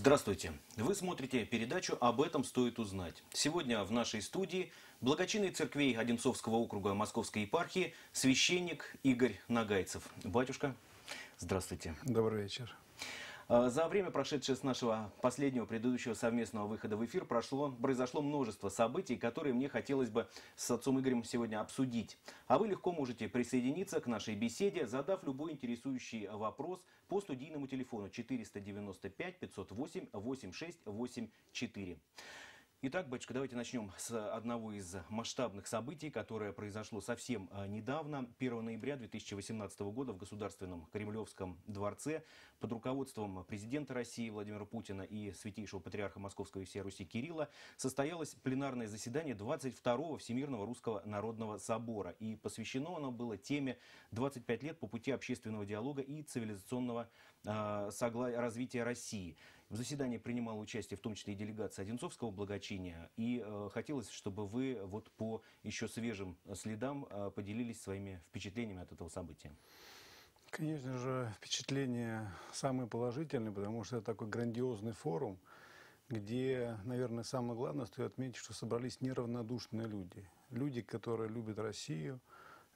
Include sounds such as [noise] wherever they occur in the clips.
Здравствуйте. Вы смотрите передачу «Об этом стоит узнать». Сегодня в нашей студии благочинный церквей Одинцовского округа Московской епархии священник Игорь Нагайцев. Батюшка, здравствуйте. Добрый вечер. А, За время, прошедшее с нашего последнего предыдущего совместного выхода в эфир, прошло, произошло множество событий, которые мне хотелось бы с отцом Игорем сегодня обсудить. А вы легко можете присоединиться к нашей беседе, задав любой интересующий вопрос по студийному телефону 495 508 8684. Итак, батюшка, давайте начнем с одного из масштабных событий, которое произошло совсем а, недавно. 1 ноября 2018 года в Государственном Кремлевском дворце под руководством президента России Владимира Путина и святейшего патриарха Московского и всей Руси Кирилла состоялось пленарное заседание 22-го Всемирного Русского Народного Собора. И посвящено оно было теме «25 лет по пути общественного диалога и цивилизационного а, согла- развития России». В заседании принимала участие в том числе и делегация Одинцовского благочиния. И э, хотелось, чтобы вы вот по еще свежим следам э, поделились своими впечатлениями от этого события. Конечно же, впечатление самое положительное, потому что это такой грандиозный форум, где, наверное, самое главное стоит отметить, что собрались неравнодушные люди. Люди, которые любят Россию,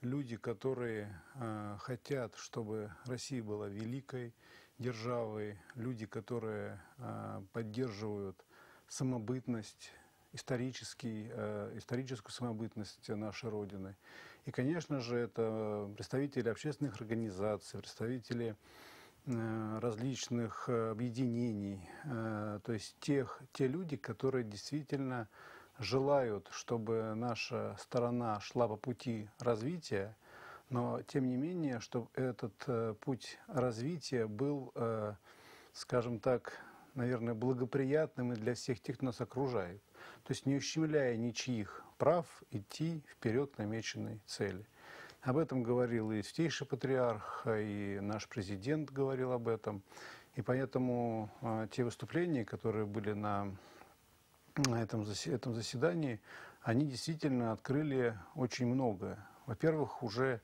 люди, которые э, хотят, чтобы Россия была великой державой, люди, которые э, поддерживают самобытность, исторический, э, историческую самобытность нашей Родины. И, конечно же, это представители общественных организаций, представители э, различных объединений, то есть тех, те люди, которые действительно желают, чтобы наша сторона шла по пути развития, но тем не менее, чтобы этот э, путь развития был, э, скажем так, наверное, благоприятным и для всех тех, кто нас окружает. То есть не ущемляя ничьих прав идти вперед к намеченной цели. Об этом говорил и Святейший Патриарх, и наш президент говорил об этом. И поэтому э, те выступления, которые были на на этом, этом заседании, они действительно открыли очень многое. Во-первых, уже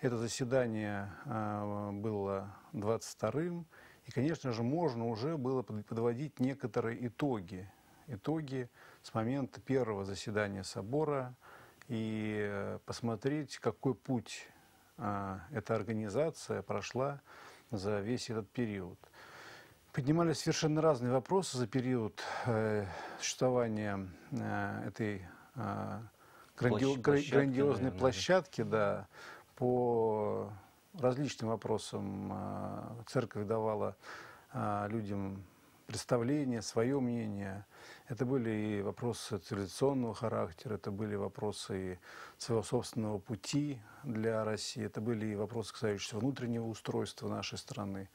это заседание э, было 22-м, и, конечно же, можно уже было под- подводить некоторые итоги. Итоги с момента первого заседания собора и э, посмотреть, какой путь э, эта организация прошла за весь этот период. Поднимались совершенно разные вопросы за период э, существования э, этой э, гранди- Площ- гра- площадки, грандиозной наверное, да. площадки, да, по различным вопросам э, церковь давала э, людям представление, свое мнение. Это были и вопросы цивилизационного характера, это были вопросы и своего собственного пути для России, это были и вопросы, касающиеся внутреннего устройства нашей страны.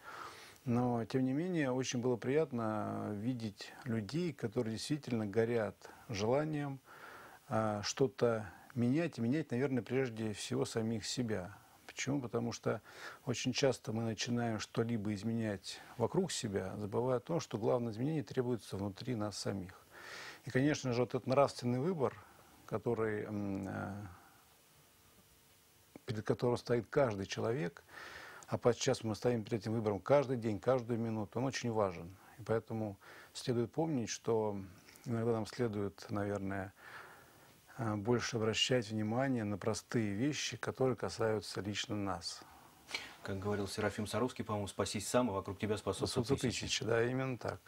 Но, тем не менее, очень было приятно видеть людей, которые действительно горят желанием а, что-то менять, и менять, наверное, прежде всего самих себя. Почему? Потому что очень часто мы начинаем что-либо изменять вокруг себя, забывая о том, что главное изменение требуется внутри нас самих. И, конечно же, вот этот нравственный выбор, который, э, перед которым стоит каждый человек, а подчас мы стоим перед этим выбором каждый день, каждую минуту, он очень важен. И поэтому следует помнить, что иногда нам следует, наверное, больше обращать внимание на простые вещи, которые касаются лично нас. Как говорил Серафим Саровский, по-моему, «Спасись сам, и вокруг тебя спасутся тысячи». тысячи, да, именно так.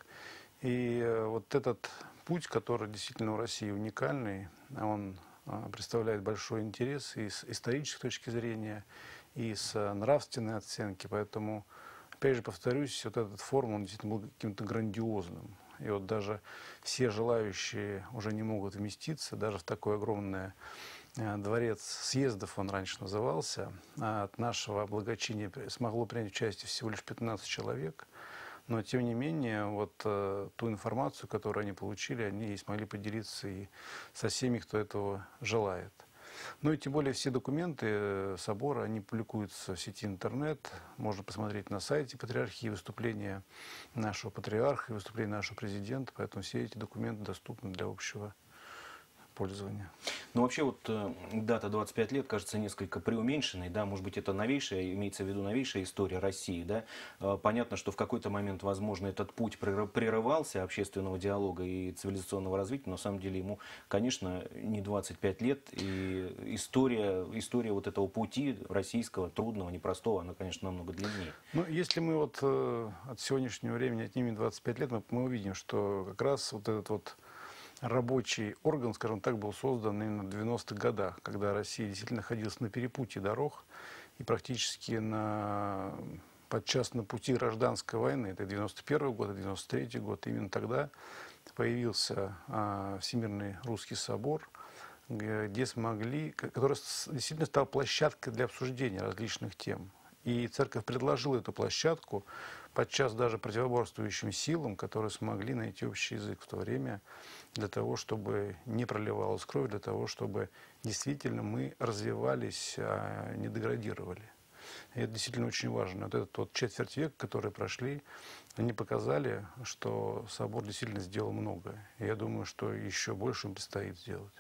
И э, вот этот путь, который действительно у России уникальный, он э, представляет большой интерес и с исторической точки зрения, и с э, нравственной оценки. Поэтому, опять же, повторюсь, вот этот форум, он действительно был каким-то грандиозным. И вот даже все желающие уже не могут вместиться, даже в такое огромное э, дворец съездов, он раньше назывался, а от нашего благочиния смогло принять участие всего лишь 15 человек. Но, тем не менее, вот э, ту информацию, которую они получили, они смогли поделиться и со всеми, кто этого желает. Ну и тем более все документы э, собора, они публикуются в сети интернет. Можно посмотреть на сайте патриархии выступления нашего патриарха и выступления нашего президента. Поэтому все эти документы доступны для общего использования. Ну, вообще, вот э, дата 25 лет кажется несколько преуменьшенной, да, может быть, это новейшая, имеется в виду новейшая история России, да. Э, понятно, что в какой-то момент, возможно, этот путь прерывался общественного диалога и цивилизационного развития, но на самом деле ему, конечно, не 25 лет, и история, история вот этого пути российского, трудного, непростого, она, конечно, намного длиннее. Ну, если мы вот э, от сегодняшнего времени отнимем 25 лет, мы, мы увидим, что как раз вот этот вот рабочий орган, скажем так, был создан именно в 90-х годах, когда Россия действительно находилась на перепутье дорог и практически на, подчас на пути гражданской войны. Это 91 год, 93 год. Именно тогда появился а, Всемирный русский собор, где смогли, который действительно стал площадкой для обсуждения различных тем. И церковь предложила эту площадку подчас даже противоборствующим силам, которые смогли найти общий язык в то время для того, чтобы не проливалась кровь, для того, чтобы действительно мы развивались, а не деградировали. И это действительно очень важно. Вот этот вот четверть века, которые прошли, они показали, что собор действительно сделал многое. И я думаю, что еще больше им предстоит сделать.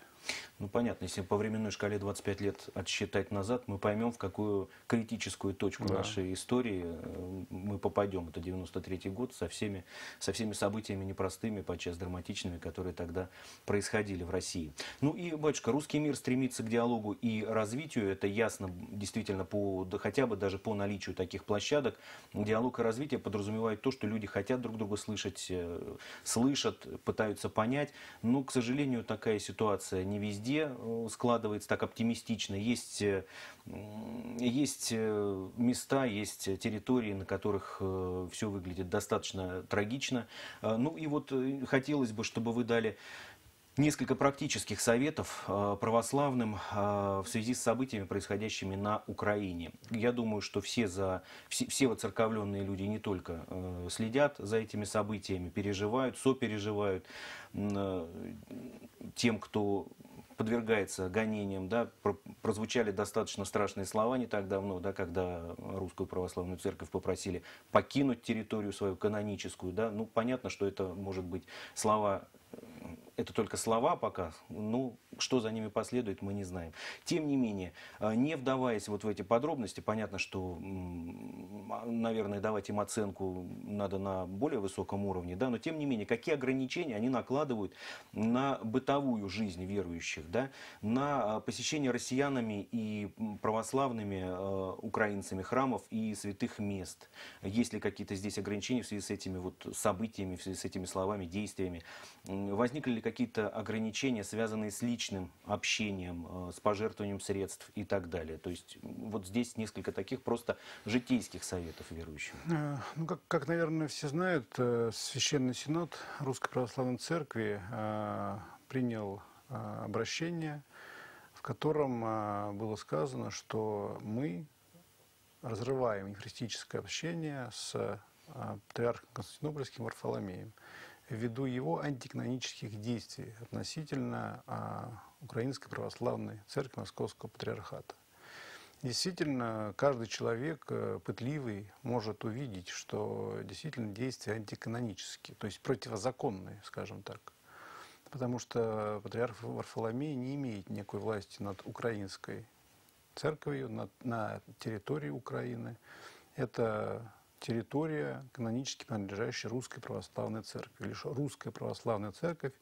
Ну, понятно, если по временной шкале 25 лет отсчитать назад, мы поймем, в какую критическую точку да. нашей истории э, мы попадем. Это 93 год со всеми, со всеми событиями непростыми, подчас драматичными, которые тогда происходили в России. Ну и, батюшка, русский мир стремится к диалогу и развитию. Это ясно действительно по, да, хотя бы даже по наличию таких площадок. Диалог и развитие подразумевает то, что люди хотят друг друга слышать, э, слышат, пытаются понять. Но, к сожалению, такая ситуация не везде э, складывается так оптимистично. Есть, э, есть э, места, есть территории, на которых все выглядит достаточно трагично. Ну и вот хотелось бы, чтобы вы дали несколько практических советов православным в связи с событиями, происходящими на Украине. Я думаю, что все, за, все, все воцерковленные люди не только следят за этими событиями, переживают, сопереживают тем, кто подвергается гонениям, да, прозвучали достаточно страшные слова не так давно, да, когда русскую православную церковь попросили покинуть территорию свою каноническую, да, ну понятно, что это может быть слова это только слова пока, ну, что за ними последует, мы не знаем. Тем не менее, а, не вдаваясь вот в эти подробности, понятно, что, наверное, давать им оценку надо на более высоком уровне, да, но тем не менее, какие ограничения они накладывают на бытовую жизнь верующих, да, на а, посещение россиянами и православными э, украинцами храмов и святых мест. Есть ли какие-то здесь ограничения в связи с этими вот событиями, в связи с этими словами, действиями? Возникли ли какие-то ограничения, связанные с личным общением, э, с пожертвованием средств и так далее. То есть вот здесь несколько таких просто житейских советов верующим. Э, ну, как, как наверное, все знают, э, Священный Синод Русской Православной Церкви принял обращение, в котором было сказано, что мы разрываем евхаристическое общение с патриархом Константинопольским Варфоломеем ввиду его антиканонических действий относительно а, Украинской Православной Церкви Московского Патриархата. Действительно, каждый человек э, пытливый может увидеть, что действительно действия антиканонические, то есть противозаконные, скажем так. Потому что патриарх Варфоломей не имеет никакой власти над украинской церковью, над, на территории Украины. Это территория, канонически принадлежащая Русской Православной Церкви. Лишь Русская Православная Церковь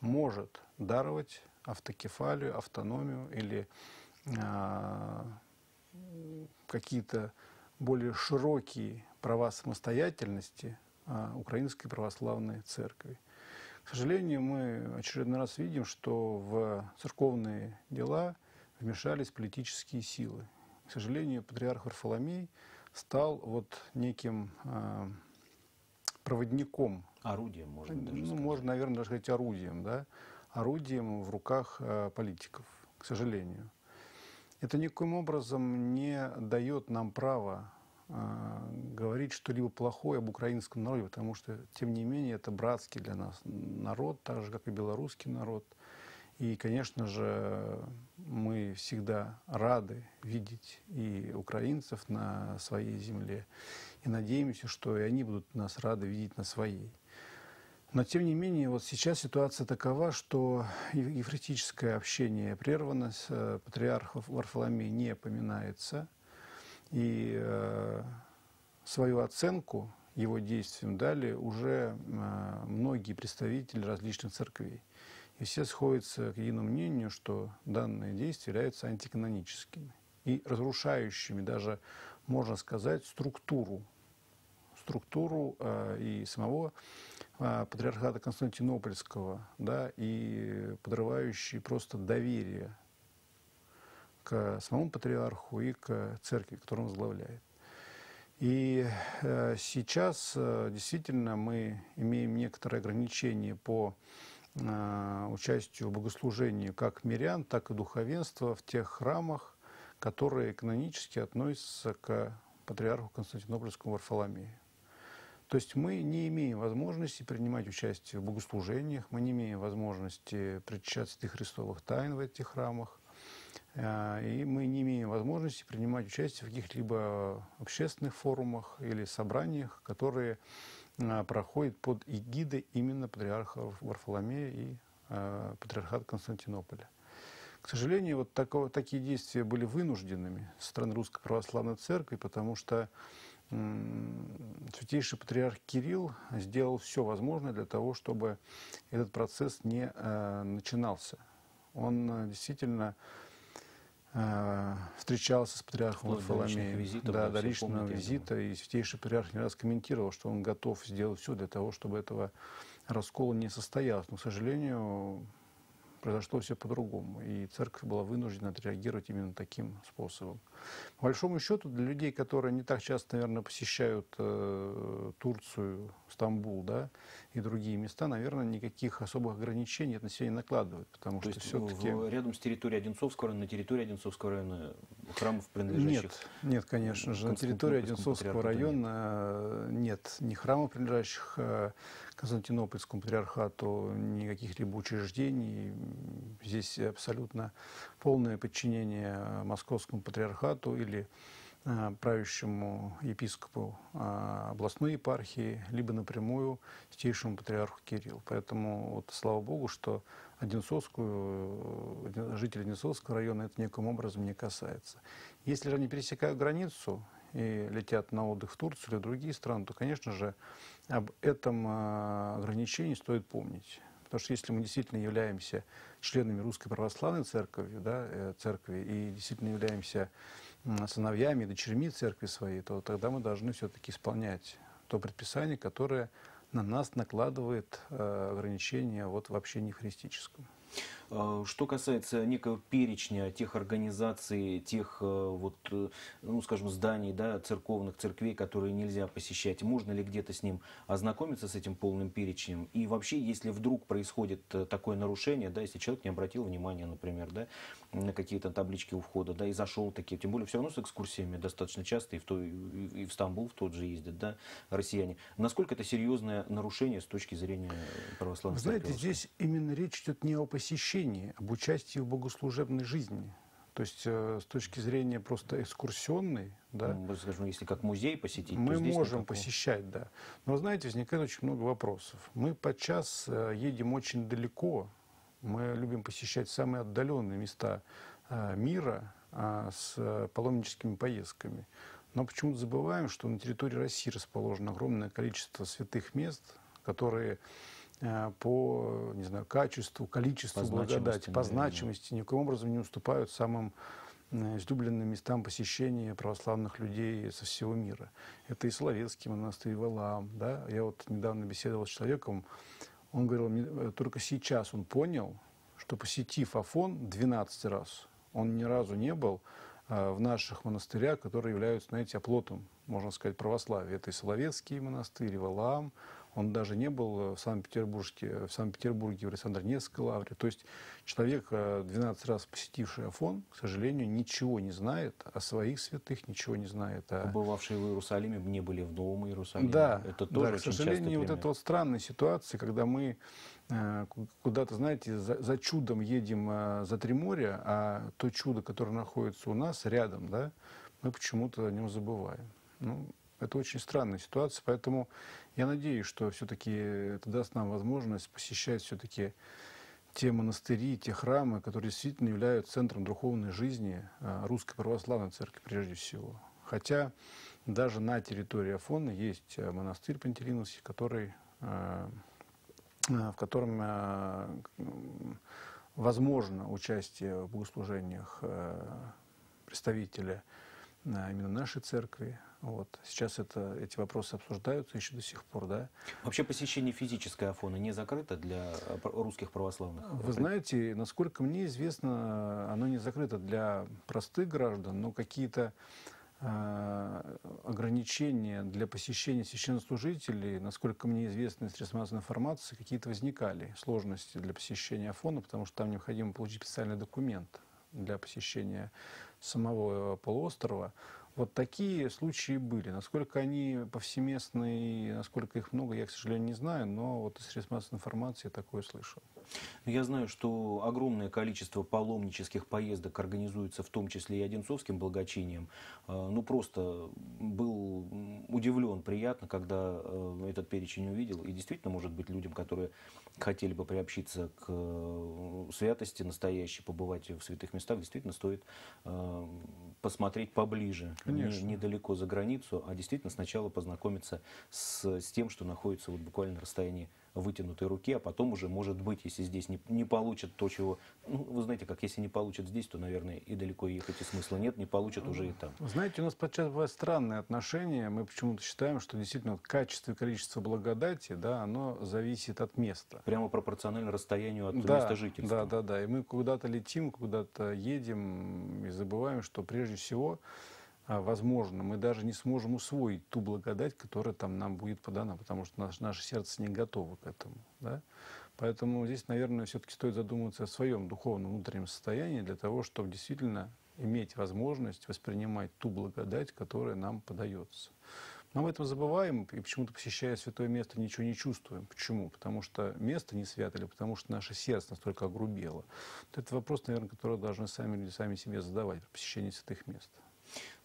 может даровать автокефалию, автономию или э, какие-то более широкие права самостоятельности э, Украинской Православной Церкви. К сожалению, мы очередной раз видим, что в церковные дела вмешались политические силы. К сожалению, патриарх Варфоломей – стал вот неким э, проводником. Орудием, можно даже ну, сказать. можно, наверное, даже сказать орудием, да? Орудием в руках э, политиков, к сожалению. Это никоим образом не дает нам права э, говорить что-либо плохое об украинском народе, потому что, тем не менее, это братский для нас народ, так же, как и белорусский народ – и, конечно же, мы всегда рады видеть и украинцев на своей земле. И надеемся, что и они будут нас рады видеть на своей. Но, тем не менее, вот сейчас ситуация такова, что евхаристическое общение прервано, э, патриархов Варфоломей не поминается, и э, свою оценку его действиям дали уже э, многие представители различных церквей. И все сходятся к единому мнению, что данные действия являются антиканоническими и разрушающими даже, можно сказать, структуру, структуру э, и самого э, патриархата Константинопольского, да, и подрывающие просто доверие к самому патриарху и к церкви, которую он возглавляет. И э, сейчас э, действительно мы имеем некоторые ограничения по участию в богослужении как мирян, так и духовенства в тех храмах, которые канонически относятся к патриарху Константинопольскому Варфоломею. То есть мы не имеем возможности принимать участие в богослужениях, мы не имеем возможности причащаться святых христовых тайн в этих храмах, а, и мы не имеем возможности принимать участие в каких-либо общественных форумах или собраниях, которые а, проходят под эгидой именно патриарха Варфоломея и а, патриархата Константинополя. К сожалению, вот такого, такие действия были вынужденными со стороны Русской Православной Церкви, потому что Святейший Патриарх Кирилл сделал все возможное для того, чтобы этот процесс не э, начинался. Он э, действительно э, встречался с патриархом Варфоломеем. Да, до личного визита. И Святейший Патриарх не раз комментировал, что он готов сделать все для того, чтобы этого раскола не состоялось. Но, к сожалению, произошло все по-другому. И церковь была вынуждена отреагировать именно таким способом. По большому счету, для людей, которые не так часто, наверное, посещают э, Турцию, Стамбул, да, и другие места, наверное, никаких особых ограничений это на себя не накладывают. Потому То что все-таки... рядом с территорией Одинцовского района, на территории Одинцовского района храмов, принадлежащих... Нет, нет, конечно же. На территории Одинцовского района нет. нет ни храмов, принадлежащих э, Константинопольскому патриархату, ни каких-либо учреждений. Здесь абсолютно полное подчинение Московскому патриархату или э, правящему епископу э, областной епархии, либо напрямую стейшему патриарху Кириллу. Поэтому вот, слава Богу, что Одинцовскую, э, жители Одинцовского района это никаким образом не касается. Если же они пересекают границу и летят на отдых в Турцию или в другие страны, то, конечно же, об этом ограничении стоит помнить. Потому что если мы действительно являемся членами Русской Православной Церкви, да, э, церкви и действительно являемся сыновьями и дочерьми церкви своей, то тогда мы должны все-таки исполнять то предписание, которое на нас накладывает э, ограничения вот в общении христическом. А, что касается некого перечня тех организаций, тех, э, вот, э, ну, скажем, зданий, да, церковных, церквей, которые нельзя посещать, можно ли где-то с ним ознакомиться, с этим полным перечнем? И вообще, если вдруг происходит такое нарушение, да, если человек не обратил внимания, например, да, на какие-то таблички у входа, да, и зашел такие, тем более все равно с экскурсиями достаточно часто, и в, то, и в Стамбул в тот же ездят, да, россияне. Насколько это серьезное нарушение с точки зрения православной Вы знаете, здесь именно речь идет не о посещении, об участии в богослужебной жизни. То есть э, с точки зрения просто экскурсионной, да, ну, скажем, если как музей посетить, мы можем посещать, да. Но знаете, возникает очень много вопросов. Мы подчас э, едем очень далеко, мы любим посещать самые отдаленные места э, мира а, с паломническими поездками. Но почему-то забываем, что на территории России расположено огромное количество святых мест, которые Э, по не знаю, качеству, количеству по благодати, по значимости, никаким образом не уступают самым э, излюбленным местам посещения православных людей со всего мира. Это и Соловецкий монастырь, Валаам. Да? Я вот недавно беседовал с человеком, он говорил, э, только сейчас он понял, что посетив Афон 12 раз, он ни разу не был в наших монастырях, которые являются, знаете, оплотом, можно сказать, православия. Это и Соловецкий монастырь, и Валаам, он даже не был в Санкт-Петербурге, в Санкт-Петербурге, в Александр-Невской лавре. То есть человек, 12 э, раз посетивший Афон, к сожалению, ничего не знает о своих святых, ничего не знает о... Побывавшие в Иерусалиме не были в Новом Иерусалиме. Да, это тоже да, к сожалению, вот это вот странная ситуация, когда мы э, куда-то, знаете, за, за чудом едем э, за три моря, а то чудо, которое находится у нас рядом, да, мы почему-то о нем забываем. Ну, Это очень странная ситуация, поэтому я надеюсь, что все-таки это даст нам возможность посещать все-таки те монастыри, те храмы, которые действительно являются центром духовной жизни а, Русской Православной Церкви прежде всего. Хотя даже на территории Афона есть а, монастырь Пантелиновский, который, а, в котором возможно участие в богослужениях представителя именно нашей церкви, вот. Сейчас это, эти вопросы обсуждаются еще до сих пор, да. Вообще посещение физической Афона не закрыто для э, русских православных? Вы знаете, насколько мне известно, оно не закрыто для простых граждан, но какие-то э, ограничения для посещения священнослужителей, насколько мне известно из средств массовой информации, какие-то возникали сложности для посещения Афона, потому что там необходимо получить специальный документ для посещения самого полуострова. Вот такие случаи были. Насколько они повсеместные, насколько их много, я, к сожалению, не знаю, но вот из средств массовой информации такое слышал. Ну, я знаю, что огромное количество паломнических поездок организуется в том числе и Одинцовским благочинием. А, ну, просто был удивлен приятно, когда э, этот перечень увидел. И действительно, может быть, людям, которые хотели бы приобщиться к э, святости настоящей, побывать в святых местах, действительно стоит э, посмотреть поближе, Конечно. Не, недалеко за границу, а действительно сначала познакомиться с, с тем, что находится вот буквально на расстоянии вытянутой руки, а потом уже, может быть, если здесь не, не получат то, чего... Ну, вы знаете, как если не получат здесь, то, наверное, и далеко ехать и смысла нет, не получат уже и там. Знаете, у нас подчас бывают странные отношения. Мы почему-то считаем, что действительно качество и количество благодати, да, оно зависит от места. Прямо пропорционально расстоянию от да, места жительства. Да, да, да. И мы куда-то летим, куда-то едем и забываем, что прежде всего возможно, мы даже не сможем усвоить ту благодать, которая там нам будет подана, потому что наш, наше сердце не готово к этому. Да? Поэтому здесь, наверное, все-таки стоит задуматься о своем духовном внутреннем состоянии для того, чтобы действительно иметь возможность воспринимать ту благодать, которая нам подается. Мы об этом забываем и почему-то, посещая святое место, ничего не чувствуем. Почему? Потому что место не свято или потому что наше сердце настолько огрубело. Это вопрос, наверное, который должны сами люди сами себе задавать при посещении святых мест.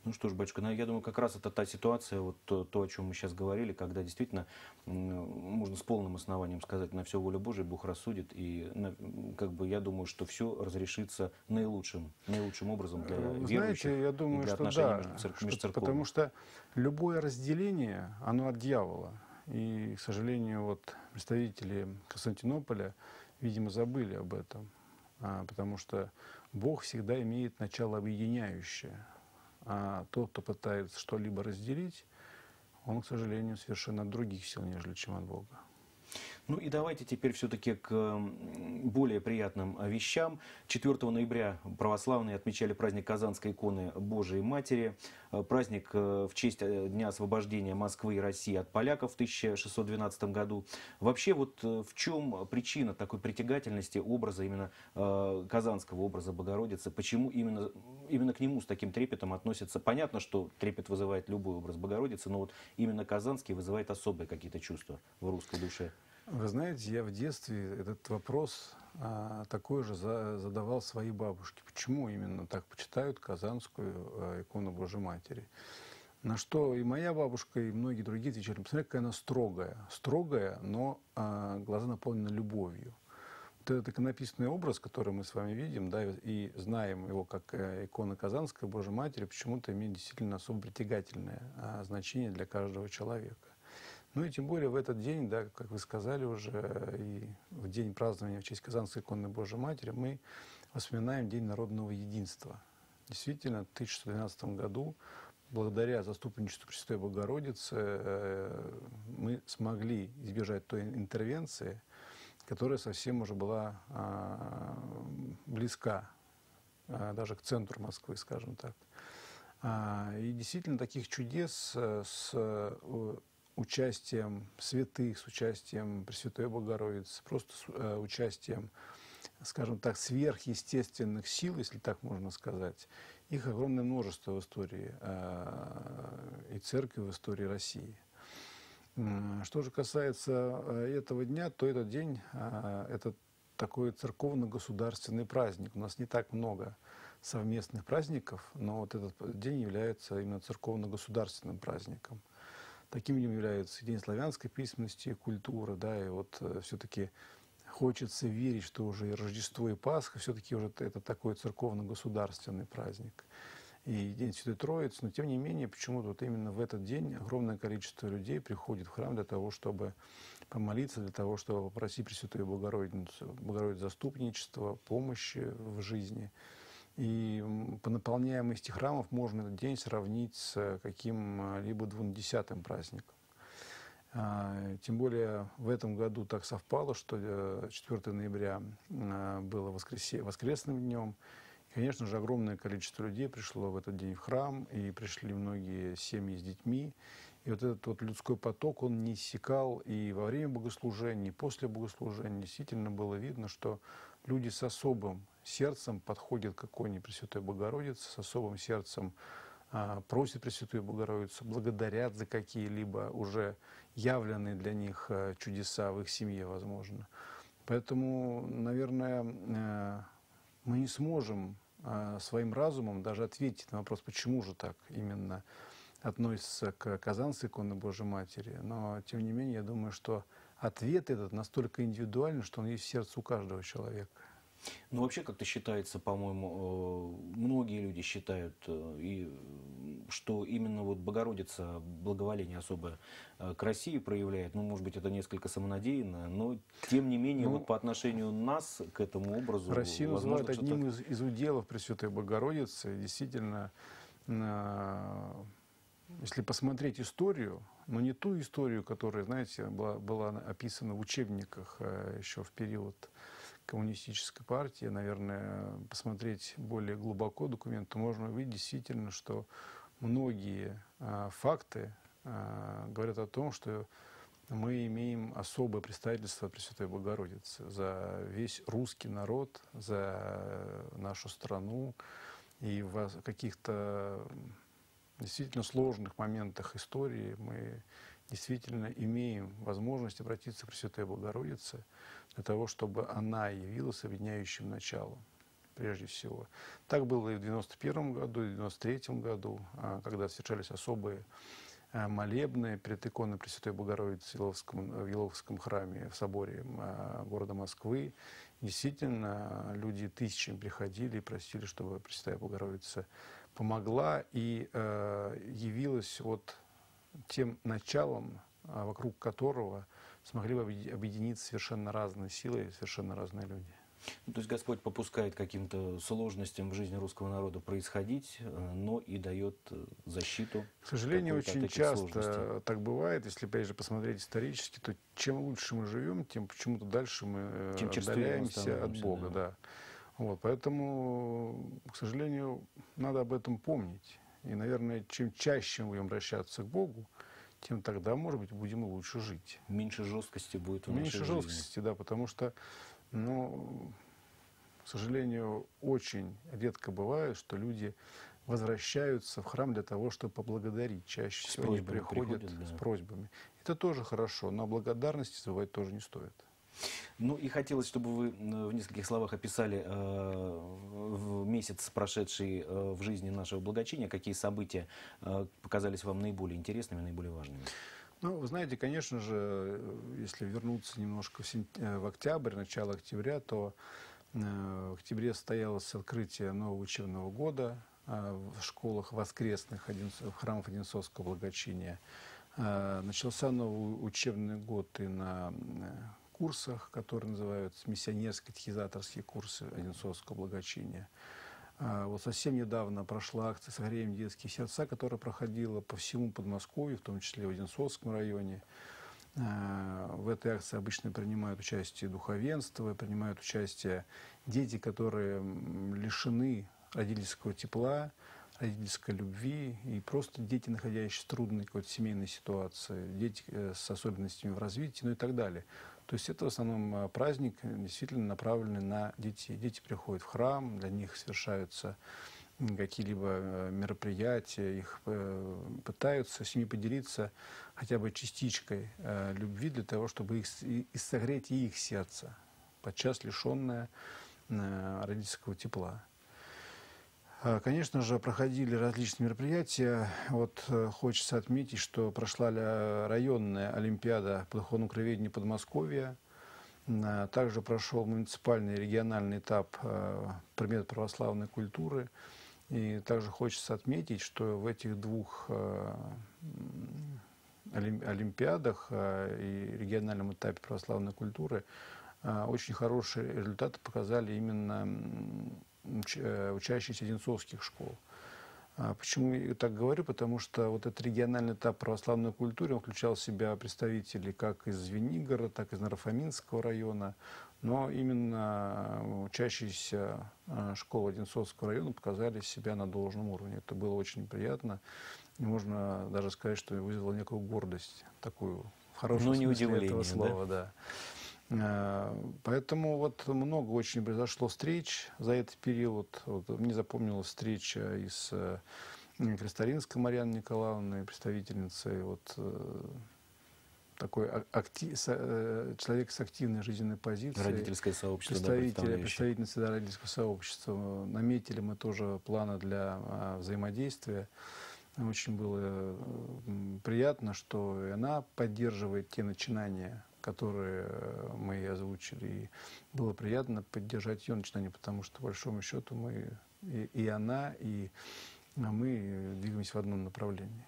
Ну что ж, батюшка, ну, я думаю, как раз это та ситуация, вот то, то, о чем мы сейчас говорили, когда действительно можно с полным основанием сказать, на все воля Божия Бог рассудит, и на, как бы я думаю, что все разрешится наилучшим, наилучшим образом для Вы верующих Знаете, я думаю, и для что отношений да, между церковь, что, между потому что любое разделение, оно от дьявола. И, к сожалению, вот представители Константинополя, видимо, забыли об этом, а, потому что Бог всегда имеет начало объединяющее. А тот, кто пытается что-либо разделить, он, к сожалению, совершенно от других сил, нежели чем от Бога. Ну и давайте теперь все-таки к более приятным вещам. 4 ноября православные отмечали праздник Казанской иконы Божией Матери. Э, праздник э, в честь э, Дня освобождения Москвы и России от поляков в 1612 году. Вообще вот в чем причина такой притягательности образа, именно казанского образа Богородицы? Почему именно, именно к нему с таким трепетом относятся? Понятно, что трепет вызывает любой образ Богородицы, но вот именно казанский вызывает особые какие-то чувства в русской душе. Вы знаете, я в детстве этот вопрос а, такой же за, задавал своей бабушке. Почему именно так почитают Казанскую а, икону Божьей Матери? На что и моя бабушка, и многие другие отвечали, посмотри, какая она строгая. Строгая, но а, глаза наполнены любовью. Вот этот иконописный образ, который мы с вами видим, да, и знаем его как э, икона Казанская Божьей Матери, почему-то имеет действительно особо притягательное а, значение для каждого человека. Ну и тем более в этот день, да, как вы сказали уже, и в день празднования в честь Казанской иконы Божьей Матери мы вспоминаем День народного единства. Действительно, в 1612 году, благодаря заступничеству Пресвятой Богородицы, э, мы смогли избежать той интервенции, которая совсем уже была а, близка а, даже к центру Москвы, скажем так. А, и действительно таких чудес э, с участием святых, с участием Пресвятой Богородицы, просто с э, участием, скажем так, сверхъестественных сил, если так можно сказать. Их огромное множество в истории э, и церкви, в истории России. Что же касается э, этого дня, то этот день э, это такой церковно-государственный праздник. У нас не так много совместных праздников, но вот этот день является именно церковно-государственным праздником – Таким днем является День славянской письменности и культуры, да, и вот э, все-таки хочется верить, что уже и Рождество, и Пасха все-таки уже это такой церковно-государственный праздник. И День Святой Троицы, но тем не менее, почему-то вот именно в этот день огромное количество людей приходит в храм для того, чтобы помолиться, для того, чтобы попросить Пресвятую Богородицу, Богородицу заступничества, помощи в жизни. И по наполняемости храмов можно этот день сравнить с каким-либо двунадесятым праздником. А, тем более в этом году так совпало, что 4 э, ноября а, было воскресе, воскресным днем. И, конечно же, огромное количество людей пришло в этот день в храм, и пришли многие семьи с детьми. И вот этот вот людской поток, он не иссякал и во время богослужения, и после богослужения. Действительно было видно, что люди с особым сердцем подходят к иконе Пресвятой Богородицы, с особым сердцем а, просят Пресвятую Богородицу, благодарят за какие-либо уже явленные для них а, чудеса в их семье, возможно. Поэтому, наверное, э, мы не сможем а, своим разумом даже ответить на вопрос, почему же так именно относится к Казанской иконе Божьей Матери. Но, тем не менее, я думаю, что ответ этот настолько индивидуальный, что он есть в сердце у каждого человека. Ну, вообще, как-то считается, по-моему, э, многие люди считают, э, и, что именно вот Богородица благоволение особое э, к России проявляет. Ну, может быть, это несколько самонадеянно, но, тем не менее, ну, вот по отношению нас к этому образу... Россию называют одним из, из уделов Пресвятой Богородицы. Действительно, если посмотреть историю, но не ту историю, которая, знаете, была, была описана в учебниках еще в период коммунистической партии, наверное, посмотреть более глубоко документ, то можно увидеть действительно, что многие а, факты а, говорят о том, что мы имеем особое представительство Пресвятой Богородицы за весь русский народ, за нашу страну. И в каких-то действительно сложных моментах истории мы действительно имеем возможность обратиться к Пресвятой Богородице для того, чтобы она явилась объединяющим началом прежде всего. Так было и в 91 году, и в 93 году, а, когда совершались особые а, молебны перед иконой Пресвятой Богородицы в Еловском, в Еловском храме в соборе а, города Москвы. Действительно, люди тысячами приходили и просили, чтобы Пресвятая Богородица помогла и явилась вот тем началом, вокруг которого смогли бы объединиться совершенно разные силы и совершенно разные люди. Ну, то есть Господь попускает каким-то сложностям в жизни русского народа происходить, э, но и дает э, защиту. К сожалению, очень часто сложностей. так бывает. Если, опять же, посмотреть исторически, то чем лучше мы живем, тем почему-то дальше мы э, тем отдаляемся от Бога. Да. Да. Вот, поэтому, к сожалению, надо об этом помнить. И, наверное, чем чаще мы будем обращаться к Богу, тем тогда, может быть, будем лучше жить. Меньше жесткости будет в Меньше жесткости, да, потому что, ну, к сожалению, очень редко бывает, что люди возвращаются в храм для того, чтобы поблагодарить. Чаще всего они приходят, приходят да. с просьбами. Это тоже хорошо, но благодарности забывать тоже не стоит. Ну и хотелось, чтобы вы в нескольких словах описали э, в месяц, прошедший э, в жизни нашего благочиния, какие события э, показались вам наиболее интересными, наиболее важными. Ну, вы знаете, конечно же, если вернуться немножко в, сент... Э, в октябрь, начало октября, то э, в октябре состоялось открытие нового учебного года э, в школах воскресных в храмах Одинцовского благочиния. Начался новый учебный год и на курсах, которые называются миссионерские тхизаторские курсы Одинцовского благочиния. А, вот совсем недавно прошла акция «Согреем детские сердца», которая проходила по всему Подмосковью, в том числе в Одинцовском районе. А, в этой акции обычно принимают участие духовенство, принимают участие дети, которые лишены родительского тепла, родительской любви и просто дети, находящиеся в трудной какой-то семейной ситуации, дети э, с особенностями в развитии, ну и так далее. То есть это в основном э, праздник, э, действительно направленный на детей. Дети приходят в храм, для них совершаются какие-либо э, мероприятия, их пытаются с ними поделиться хотя бы частичкой любви для того, чтобы их, и согреть и их сердце, подчас лишенное родительского тепла. А, конечно же, проходили различные мероприятия. Вот э, хочется отметить, что прошла районная Олимпиада по духовному Подмосковья. Также прошел муниципальный региональный этап э, предмет православной культуры. И также хочется отметить, что в этих двух э, олимпиадах и региональном этапе православной культуры очень хорошие результаты показали именно Э, учащиеся одинцовских школ. А почему я так говорю? Потому что вот этот региональный этап православной культуры, он включал в себя представителей как из Звенигорода, так и из Нарафаминского района. Но именно учащиеся э, школы Одинцовского района показали себя на должном уровне. Это было очень приятно. И можно даже сказать, что вызвало некую гордость, такую в хорошем Но не смысле этого слова. Да? Да. Э, поэтому вот много очень произошло встреч за этот период. Вот мне запомнилась встреча и с э, Крестаринской Марьяной Николаевной, представительницей вот э, такой актив, человек с активной жизненной позицией. Родительское сообщество, представитель, да, представительница да, родительского сообщества. Наметили мы тоже планы для а, взаимодействия. Очень было приятно, что она поддерживает те начинания, которые э, мы озвучили. И было приятно поддержать ее начинание, потому что, по большому счету, мы и, и она, и мы двигаемся в одном направлении.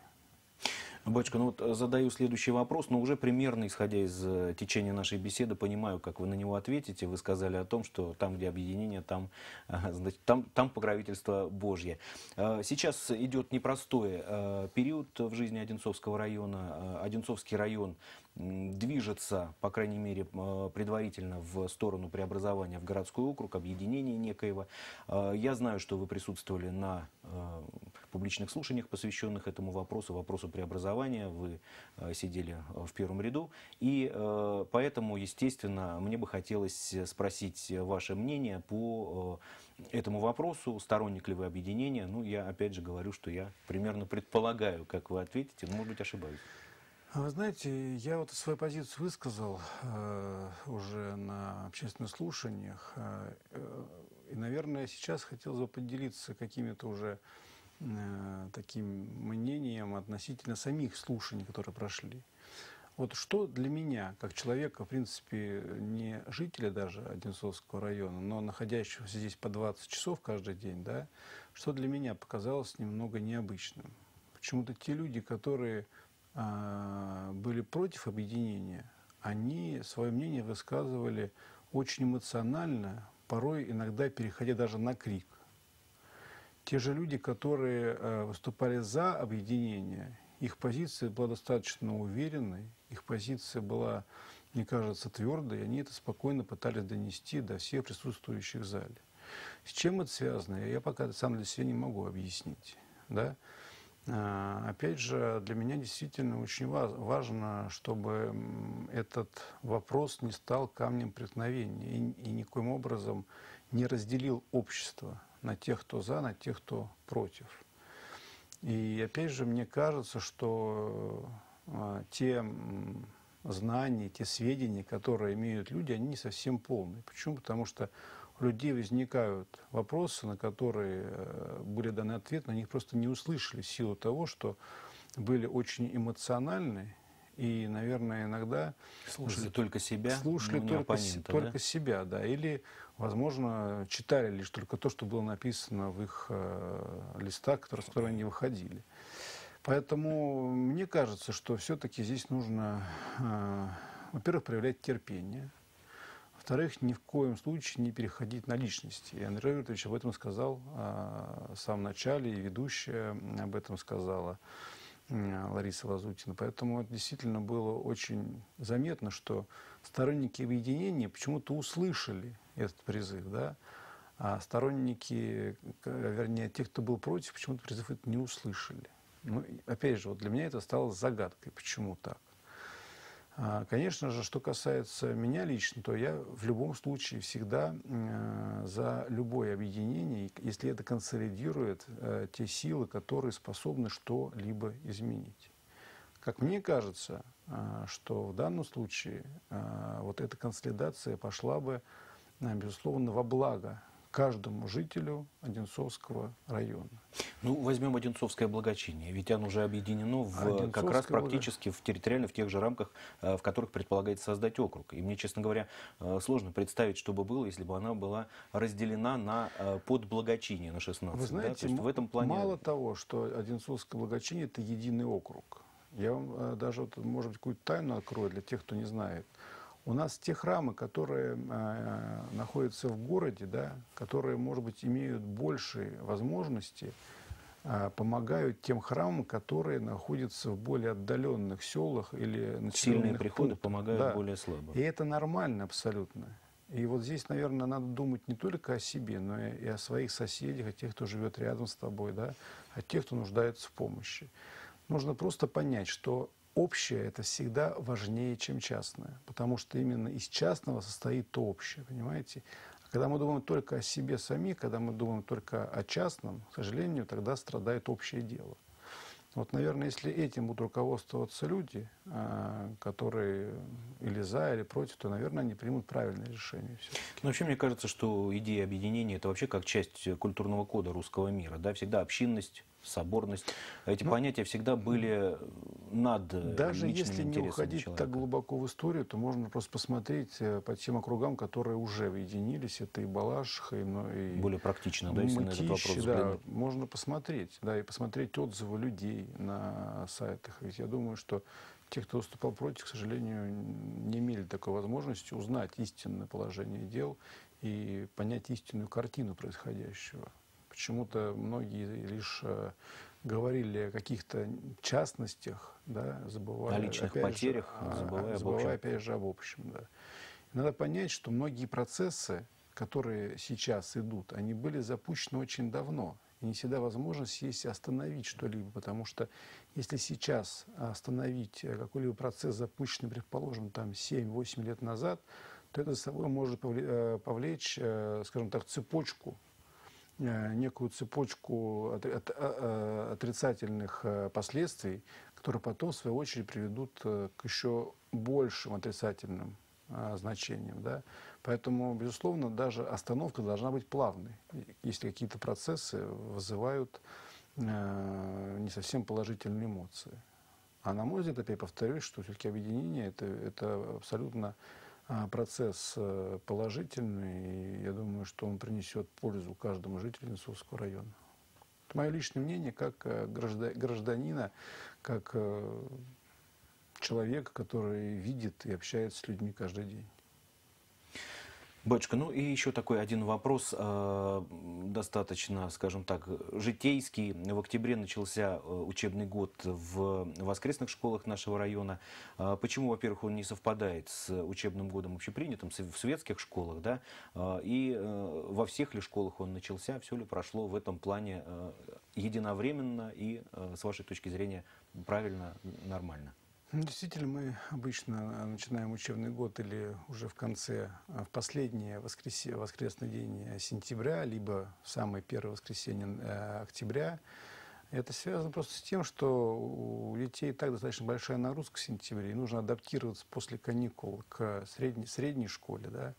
Батюшка, ну вот э, задаю следующий вопрос, но уже примерно, исходя из э, течения нашей беседы, понимаю, как вы на него ответите. Вы сказали о том, что там, где объединение, там, [laughs] значит, там, там покровительство Божье. Сейчас идет непростой период в жизни Одинцовского района. Одинцовский район движется, по крайней мере, э, предварительно в сторону преобразования в городской округ, объединения некоего. Э, я знаю, что вы присутствовали на э, публичных слушаниях, посвященных этому вопросу, вопросу преобразования. Вы сидели в первом ряду. И поэтому, естественно, мне бы хотелось спросить ваше мнение по этому вопросу, сторонник ли вы объединения. Ну, я опять же говорю, что я примерно предполагаю, как вы ответите, но, может быть, ошибаюсь. А вы знаете, я вот свою позицию высказал э, уже на общественных слушаниях. Э, и, наверное, сейчас хотел бы поделиться какими-то уже э, таким мнением относительно самих слушаний, которые прошли. Вот что для меня, как человека, в принципе, не жителя даже Одинцовского района, но находящегося здесь по 20 часов каждый день, да, что для меня показалось немного необычным. Почему-то те люди, которые были против объединения, они свое мнение высказывали очень эмоционально, порой иногда переходя даже на крик. Те же люди, которые а, выступали за объединение, их позиция была достаточно уверенной, их позиция была, мне кажется, твердой, и они это спокойно пытались донести до всех присутствующих в зале. С чем это связано, я пока сам для себя не могу объяснить. Да? А, опять же, для меня действительно очень важно, чтобы этот вопрос не стал камнем преткновения и, и никоим образом не разделил общество на тех, кто за, на тех, кто против. И опять же, мне кажется, что а, те знания, те сведения, которые имеют люди, они не совсем полные. Почему? Потому что у людей возникают вопросы, на которые э, были даны ответы, на них просто не услышали в силу того, что были очень эмоциональны и, наверное, иногда слушали только себя, слушали только, только да? себя, да, или, возможно, читали лишь только то, что было написано в их э, листах, которые, с которых они выходили. Поэтому мне кажется, что все-таки здесь нужно, э, во-первых, проявлять терпение, во-вторых, ни в коем случае не переходить на личности. И Андрей Робертович об этом сказал а, в самом начале, и ведущая об этом сказала Лариса Лазутина. Поэтому это действительно было очень заметно, что сторонники объединения почему-то услышали этот призыв, да, а сторонники, вернее, те, кто был против, почему-то призыв этот не услышали. Ну, опять же, вот для меня это стало загадкой, почему так. А, конечно же, что касается меня лично, то я в любом случае всегда э, за любое объединение, если это консолидирует э, те силы, которые способны что-либо изменить. Как мне кажется, э, что в данном случае вот эта консолидация пошла бы, безусловно, во благо каждому жителю Одинцовского района. Ну, возьмем Одинцовское благочиние, ведь оно уже объединено в, Одинцовское как раз практически в территориально в тех же рамках, э, в которых предполагается создать округ. И мне, честно говоря, э, сложно представить, что бы было, если бы она была разделена на э, подблагочиние на 16. Вы да? знаете, То есть в этом плане... мало того, что Одинцовское благочиние – это единый округ. Я вам э, даже, вот, может быть, какую-то тайну открою для тех, кто не знает. У нас те храмы, которые э, находятся в городе, да, которые, может быть, имеют большие возможности, э, помогают тем храмам, которые находятся в более отдаленных селах или Сильные населенных приходы пунктах. помогают Да. более слабым. И это нормально абсолютно. И вот здесь, наверное, надо думать не только о себе, но и и о своих соседях, о тех, кто живет рядом с тобой, да, о тех, кто нуждается в помощи. Нужно просто понять, что общее это всегда важнее, чем частное, потому что именно из частного состоит то общее, понимаете? А когда мы думаем только о себе самих, когда мы думаем только о частном, к сожалению, тогда страдает общее дело. Вот, наверное, если этим будут руководствоваться люди, а, которые или за, или против, то, наверное, они примут правильное решение. всё-таки. Ну, вообще, мне кажется, что идея объединения – это вообще как часть культурного кода русского мира. Да? Всегда общинность, соборность. Эти понятия всегда были над Ну, Даже если не уходить человека. так глубоко в историю, то можно просто посмотреть э, по тем округам, которые уже объединились. Это и Балашиха, и, но- и Более практично, да, если на этот вопрос Мытищи, да, можно посмотреть, да, и посмотреть отзывы людей на сайтах. Ведь я думаю, что те, кто выступал против, к сожалению, не имели такой возможности узнать истинное положение дел и понять истинную картину происходящего. Почему-то многие лишь э, говорили о каких-то частностях, да, забывая О личных опять же, потерях, о- забывая забывая опять же об общем. Да. И Надо понять, что многие процессы, которые сейчас идут, они были запущены очень давно. И не всегда возможность есть остановить что-либо, потому что если сейчас остановить э, какой-либо процесс, запущенный, предположим, там 7-8 лет назад, то это за собой может э, повлечь, скажем так, цепочку некую цепочку от- э, отрицательных э, последствий, которые потом, в свою очередь, приведут э, к еще большим отрицательным э, значениям. Да? Поэтому, безусловно, даже остановка должна быть плавной, если какие-то процессы вызывают э, не совсем положительные эмоции. А на мой взгляд, опять повторюсь, что все-таки объединение это, это абсолютно процесс э, положительный, и я думаю, что он принесет пользу каждому жителю Несовского района. Это мое личное мнение как э, гражда- гражданина, как э, человека, который видит и общается с людьми каждый день. Батюшка, ну и еще такой один вопрос, э, достаточно, скажем так, житейский. В октябре начался э, учебный год в воскресных школах нашего района. Э, Почему, во-первых, он не совпадает с учебным годом общепринятым в светских школах, да? И во всех ли школах он начался, все ли прошло в этом плане единовременно и, с вашей точки зрения, правильно, нормально? Ну, Действительно, мы обычно начинаем учебный год или уже в конце, а, в последнее воскресе- воскресный день сентября, либо в самое первое воскресенье э, октября. Это связано просто с тем, что у детей так достаточно большая нагрузка в сентябре, и нужно адаптироваться после каникул к средней, средней школе. Да?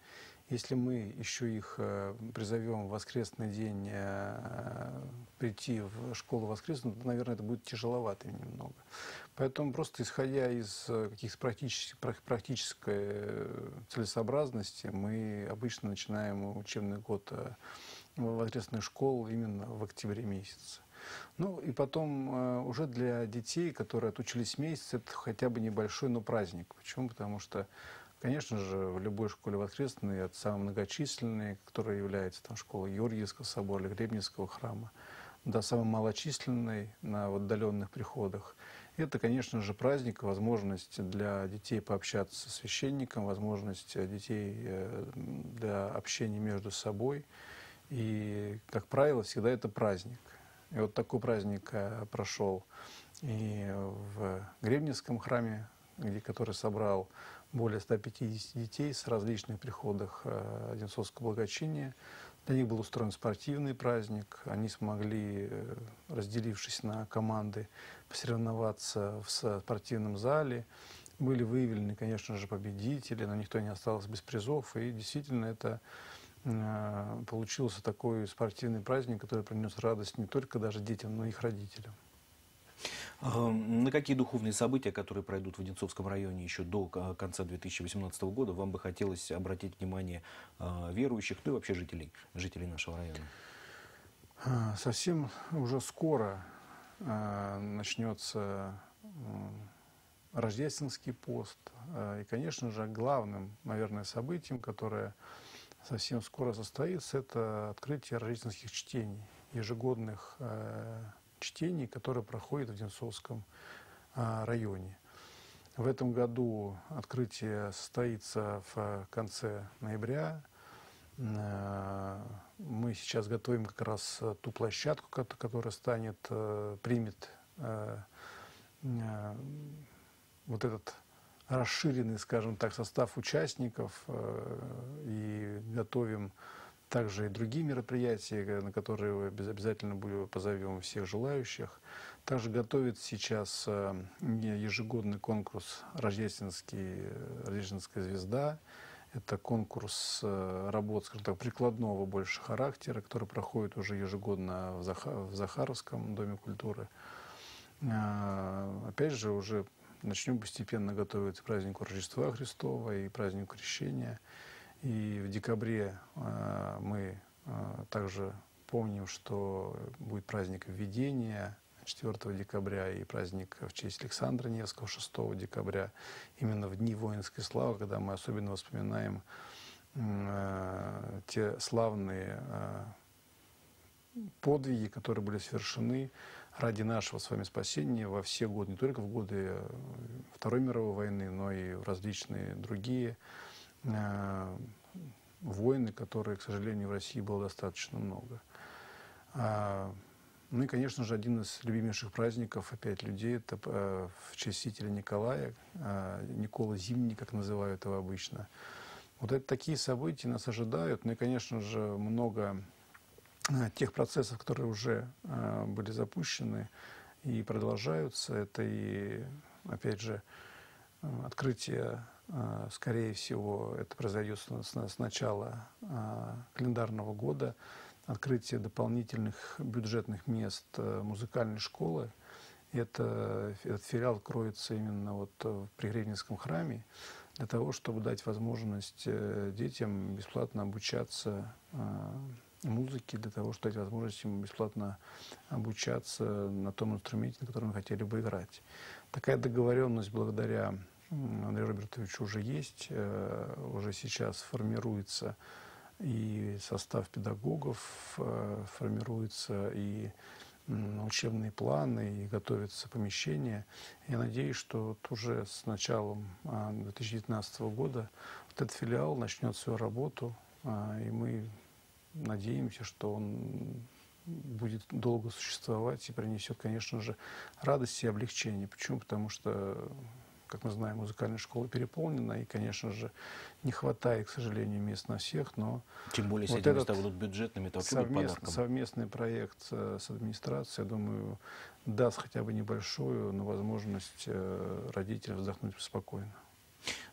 Если мы еще их э, призовем в воскресный день э, прийти в школу воскресную, то, наверное, это будет тяжеловато немного. Поэтому просто исходя из э, каких-то практических, прак- практической э, целесообразности, мы обычно начинаем учебный год э, в воскресной школ именно в октябре месяце. Ну и потом уже для детей, которые отучились месяц, это хотя бы небольшой, но праздник. Почему? Потому что, конечно же, в любой школе воскресной это самая многочисленная, которая является там, школа Георгиевского собора или Гребневского храма, до самой малочисленной на отдаленных приходах. Это, конечно же, праздник, возможность для детей пообщаться со священником, возможность э, детей э, для общения между собой. И, как правило, всегда это праздник. И вот такой праздник э, прошел и в Гребневском храме, где, который собрал более 150 детей с различных приходах Одинцовского благочиния. Для них был устроен спортивный праздник. Они смогли, э, разделившись на команды, посоревноваться в спортивном зале. Были выявлены, конечно же, победители, но никто не остался без призов. И действительно это э, получился такой спортивный праздник, который принес радость не только даже детям, но и их родителям. А, на какие духовные события, которые пройдут в Одинцовском районе еще до конца 2018 года, вам бы хотелось обратить внимание а, верующих, ну и вообще жителей, жителей нашего района? Совсем уже скоро начнется рождественский пост. И, конечно же, главным, наверное, событием, которое совсем скоро состоится, это открытие рождественских чтений, ежегодных э, чтений, которые проходят в Одинцовском э, районе. В этом году открытие состоится в конце ноября. Э, мы сейчас готовим как раз ту площадку, которая станет, примет вот этот расширенный, скажем так, состав участников и готовим также и другие мероприятия, на которые обязательно позовем всех желающих. Также готовит сейчас э, ежегодный конкурс «Рождественский, «Рождественская звезда». Это конкурс э, работ, скажем так, прикладного больше характера, который проходит уже ежегодно в Захаровском Доме культуры. Опять же, уже начнем постепенно готовиться к празднику Рождества Христова и празднику Крещения. И в декабре э, мы э, также помним, что будет праздник введения 4 декабря и праздник в честь Александра Невского 6 декабря, именно в Дни воинской славы, когда мы особенно вспоминаем э, те славные подвиги, которые были совершены ради нашего с вами спасения во все годы, не только в годы Второй мировой войны, но и в различные другие э, войны, которые, к сожалению, в России было достаточно много. А, ну и, конечно же, один из любимейших праздников опять людей, это э, в честь святителя Николая, э, Никола Зимний, как называют его обычно. Вот это такие события нас ожидают, ну и, конечно же, много Э, тех процессов, которые уже э, были запущены и продолжаются. Это и, опять же, э, открытие, скорее всего, это произойдет с начала календарного года, открытие дополнительных бюджетных мест музыкальной школы. Это, этот филиал кроется именно вот в Пригревнинском храме для того, чтобы дать возможность детям бесплатно обучаться музыки для того, чтобы дать возможность им бесплатно обучаться на том инструменте, на котором хотели бы играть. Такая договоренность благодаря Андрею Робертовичу уже есть, э, уже сейчас формируется и состав педагогов, э, формируются и учебные планы, и готовятся помещения. Я надеюсь, что вот уже с началом 2019 а, года вот этот филиал начнет свою работу, а, и мы надеемся, что он будет долго существовать и принесет, конечно же, радость и облегчение. Почему? Потому что, как мы знаем, музыкальная школа переполнена, и, конечно же, не хватает, к сожалению, мест на всех, но... Тем более, если вот эти места будут бюджетными, то совмест. Совместный проект э, с администрацией, я думаю, даст хотя бы небольшую, но возможность э, родителям вздохнуть спокойно.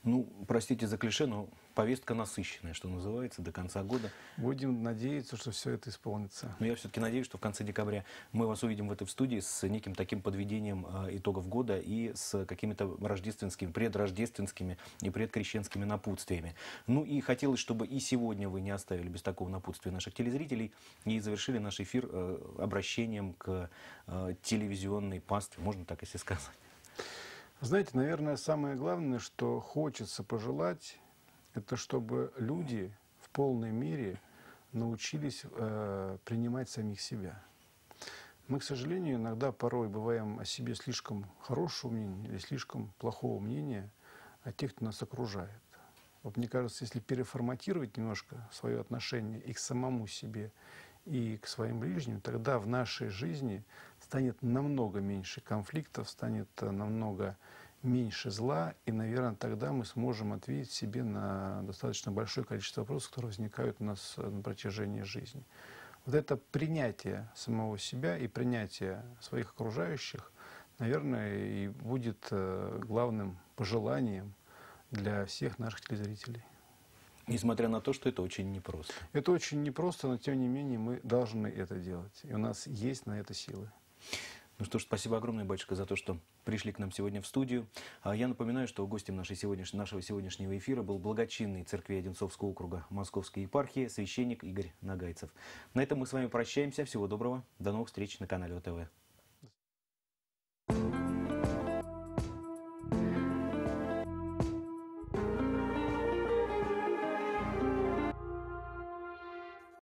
Ну, простите за клише, но повестка насыщенная, что называется, до конца года. Будем надеяться, что все это исполнится. Но я все-таки надеюсь, что в конце декабря мы вас увидим в этой студии с неким таким подведением э, итогов года и с какими-то рождественскими, предрождественскими и предкрещенскими напутствиями. Ну и хотелось, чтобы и сегодня вы не оставили без такого напутствия наших телезрителей и завершили наш эфир э, обращением к э, телевизионной пастве, можно так если сказать. Знаете, наверное, самое главное, что хочется пожелать, это чтобы люди в полной мере научились э, принимать самих себя. Мы, к сожалению, иногда порой бываем о себе слишком хорошего мнения или слишком плохого мнения о тех, кто нас окружает. Вот мне кажется, если переформатировать немножко свое отношение и к самому себе, и к своим ближним, тогда в нашей жизни станет намного меньше конфликтов, станет э, намного меньше зла, и, наверное, тогда мы сможем ответить себе на достаточно большое количество вопросов, которые возникают у нас э, на протяжении жизни. Вот это принятие самого себя и принятие своих окружающих, наверное, и будет э, главным пожеланием для всех наших телезрителей. Несмотря на то, что это очень непросто. Это очень непросто, но тем не менее мы должны это делать. И у нас есть на это силы. Ну что ж, спасибо огромное, батюшка, за то, что пришли к нам сегодня в студию. А я напоминаю, что гостем нашей сегодняш... нашего сегодняшнего эфира был благочинный церкви Одинцовского округа Московской епархии, священник Игорь Нагайцев. На этом мы с вами прощаемся. Всего доброго. До новых встреч на канале ОТВ.